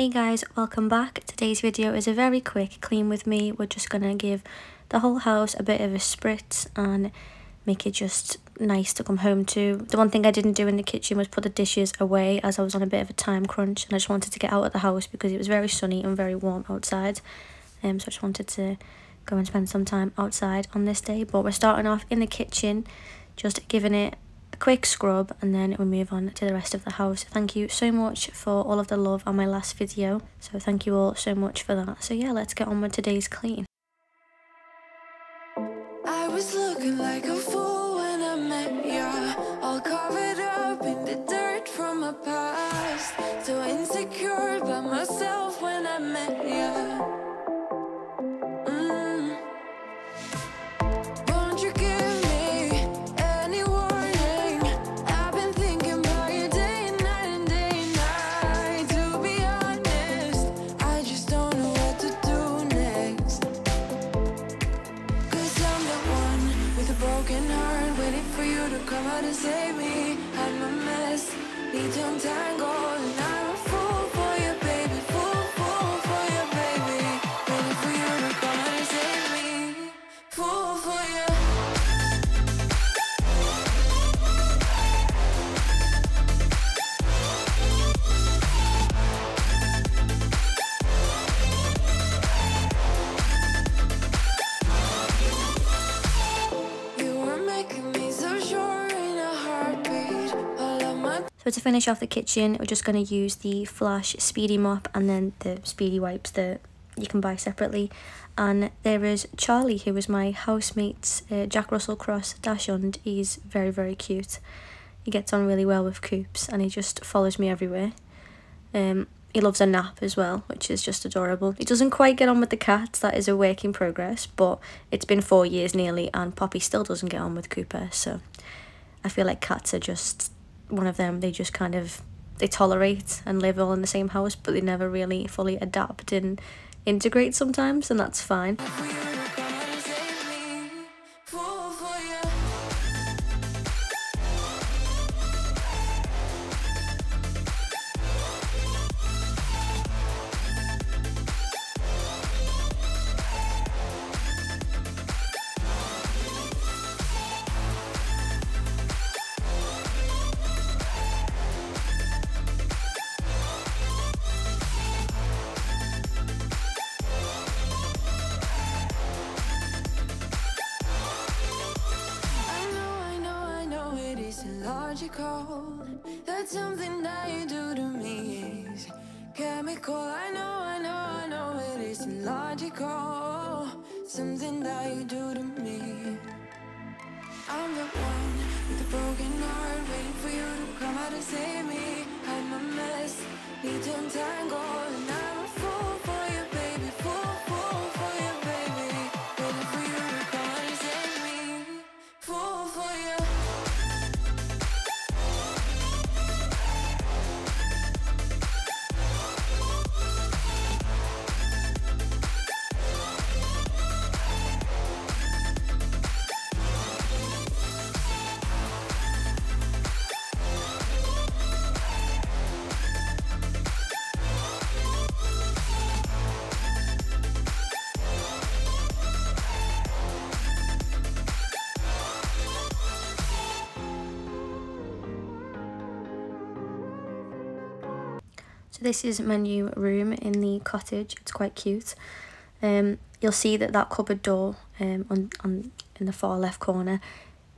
Hey guys, welcome back. Today's video is a very quick clean with me. We're just going to give the whole house a bit of a spritz and make it just nice to come home to. The one thing I didn't do in the kitchen was put the dishes away as I was on a bit of a time crunch and I just wanted to get out of the house because it was very sunny and very warm outside. Um, so I just wanted to go and spend some time outside on this day. But we're starting off in the kitchen, just giving it quick scrub and then we move on to the rest of the house. Thank you so much for all of the love on my last video. So thank you all so much for that. So yeah, let's get on with today's clean. I was looking like a fool when I met ya All covered up in the dirt from my past So to finish off the kitchen, we're just going to use the Flash Speedy Mop and then the Speedy Wipes that you can buy separately. And there is Charlie, who is my housemate's uh, Jack Russell Cross Dachshund. He's very, very cute. He gets on really well with Coops and he just follows me everywhere. Um, he loves a nap as well, which is just adorable. He doesn't quite get on with the cats, that is a work in progress, but it's been four years nearly and Poppy still doesn't get on with Cooper, so I feel like cats are just one of them they just kind of they tolerate and live all in the same house but they never really fully adapt and integrate sometimes and that's fine. Illogical That something that you do to me. Chemical. I know, I know, I know It is logical Something that you do to me. I'm the one with a broken heart Waiting for you to come out and save me. I'm a mess, need to untangle So this is my new room in the cottage. It's quite cute. Um, you'll see that that cupboard door um, on, on in the far left corner,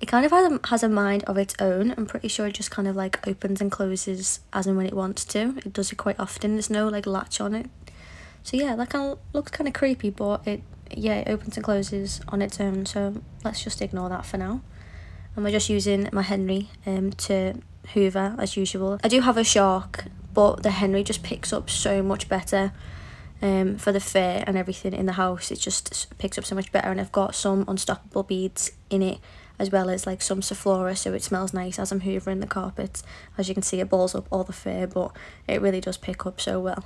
it kind of has a, has a mind of its own. I'm pretty sure it just kind of like opens and closes as and when it wants to. It does it quite often. There's no like latch on it. So yeah, that kind of looks kind of creepy, but it yeah, it opens and closes on its own. So let's just ignore that for now. And we're just using my Henry um, to hoover as usual. I do have a shark but the Henry just picks up so much better um, for the fur and everything in the house. It just picks up so much better and I've got some unstoppable beads in it as well as like some Zoflora so it smells nice as I'm hoovering the carpets. As you can see it balls up all the fur but it really does pick up so well.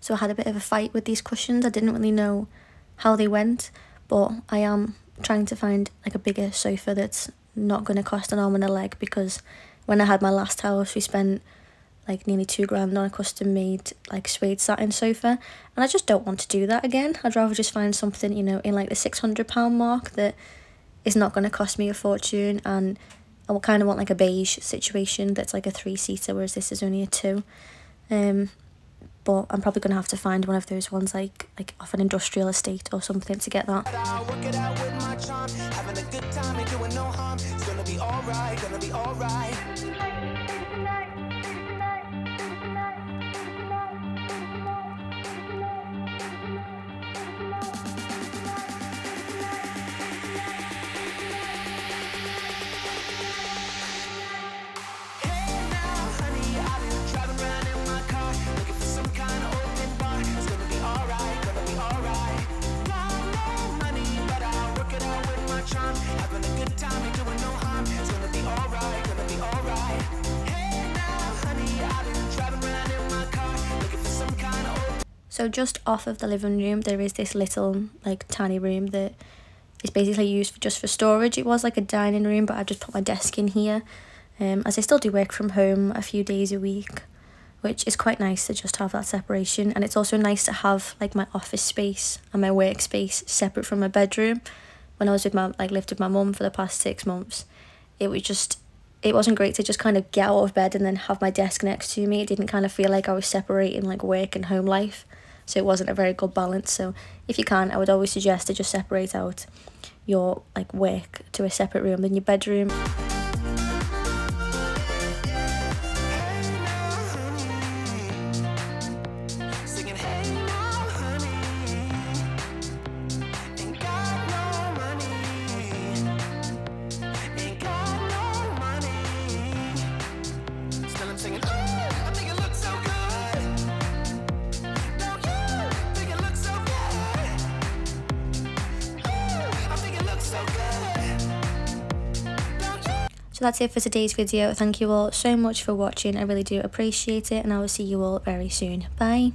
So I had a bit of a fight with these cushions. I didn't really know how they went, but I am trying to find like a bigger sofa that's not going to cost an arm and a leg because when I had my last house, we spent like nearly two grand on a custom made like suede satin sofa and I just don't want to do that again. I'd rather just find something, you know, in like the £600 mark that is not going to cost me a fortune and I kind of want like a beige situation that's like a three seater whereas this is only a two. Um, but I'm probably gonna have to find one of those ones like like off an industrial estate or something to get that. So just off of the living room there is this little like tiny room that is basically used for, just for storage. It was like a dining room but I've just put my desk in here um, as I still do work from home a few days a week which is quite nice to just have that separation and it's also nice to have like my office space and my workspace separate from my bedroom. When I was with my like lived with my mum for the past six months it was just it wasn't great to just kind of get out of bed and then have my desk next to me. It didn't kind of feel like I was separating like work and home life. So it wasn't a very good balance. So if you can, I would always suggest to just separate out your like work to a separate room than your bedroom. So that's it for today's video. Thank you all so much for watching. I really do appreciate it and I will see you all very soon. Bye.